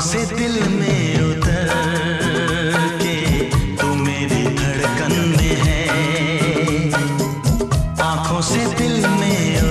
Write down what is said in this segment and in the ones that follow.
से दिल में उतर के तू मेरी धड़कन में है। आँखों से दिल में उतर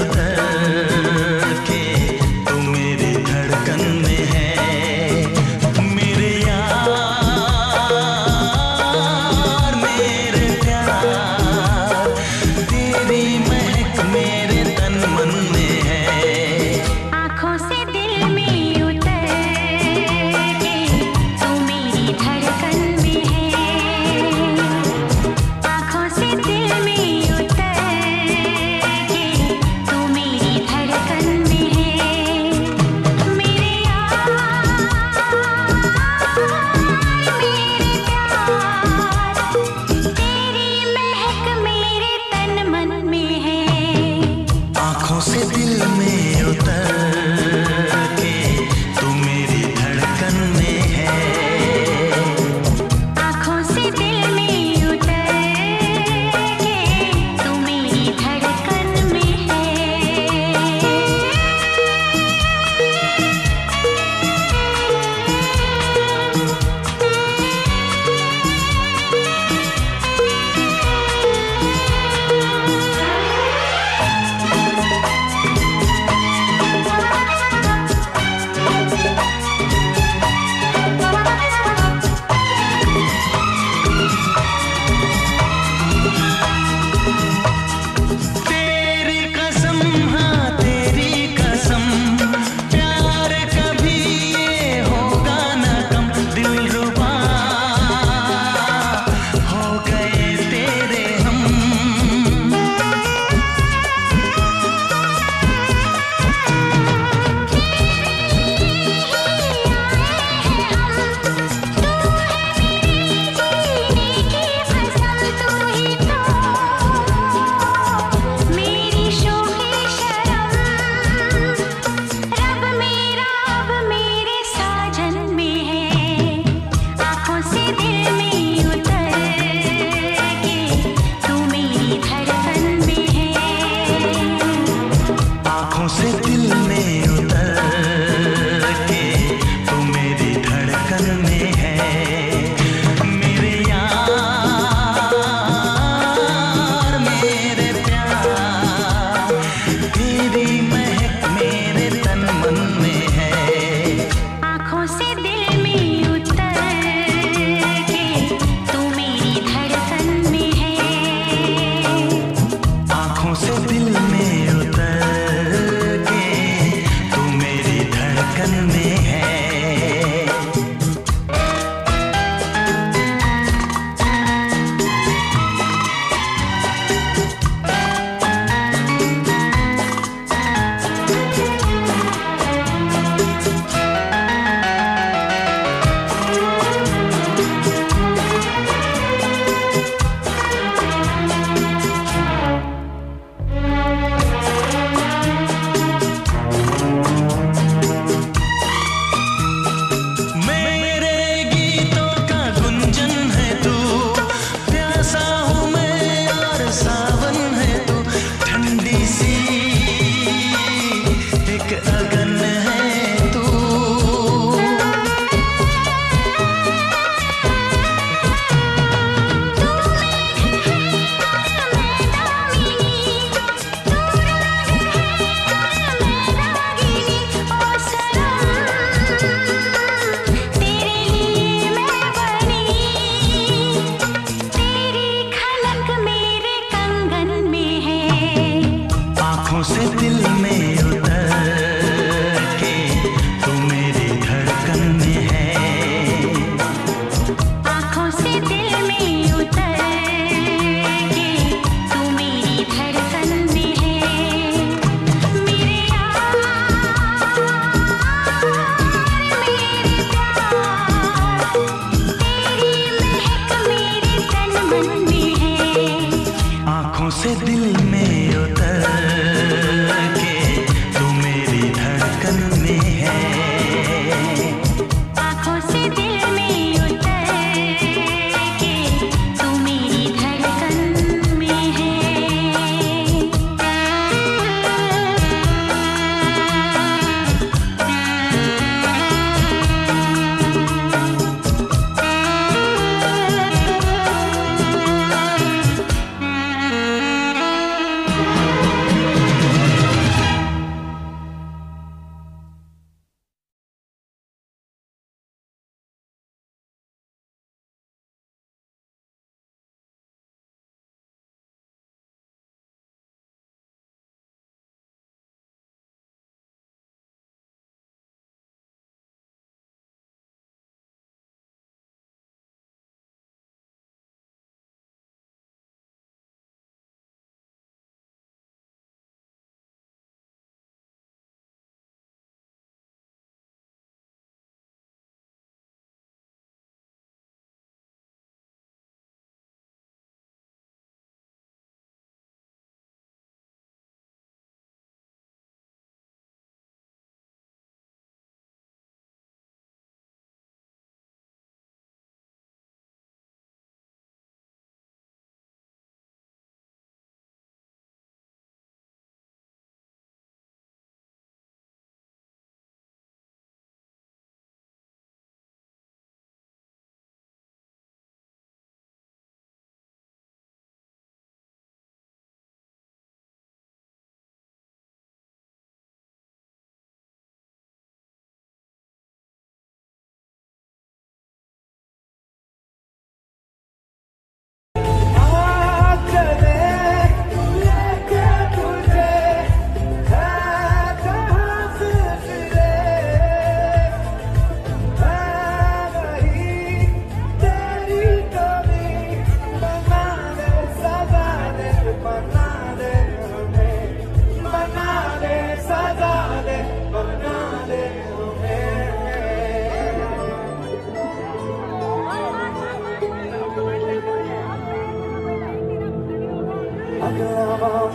मुझसे दिल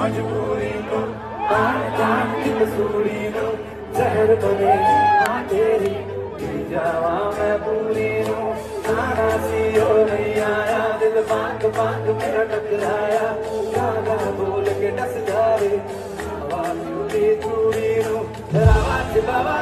मजबूरी को कान कान की कसूरी को जहर बने हाँ तेरी। जावा मैं पूरी हूँ सारा सी हो नहीं आया, दिल बांग बांग मेरा टकराया। गाना बोल के डस रे, आवाज़ चूड़ी चूड़ी हूँ से बाबा